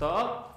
तो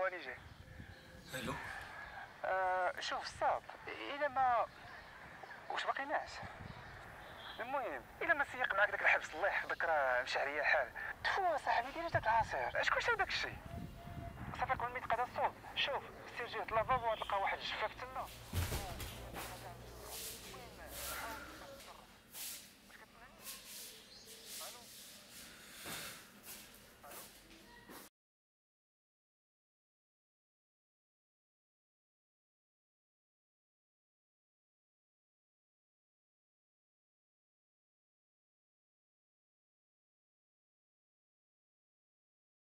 واني جاي ألو؟ آه شوف صاب الا ما واش باقي ناس المهم الا ما سيق معاك داك الحبس الله يحفظك راه مشى عليا الحال تفوا صاحبي دير داك العصير أشكون شاف داك الشيء؟ صافي قبل ما يتقاد الصوت. شوف سير جهه لافابو غتلقى واحد الجفاف تما.